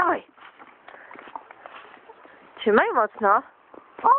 Dawaj. Trzymaj mocno. O!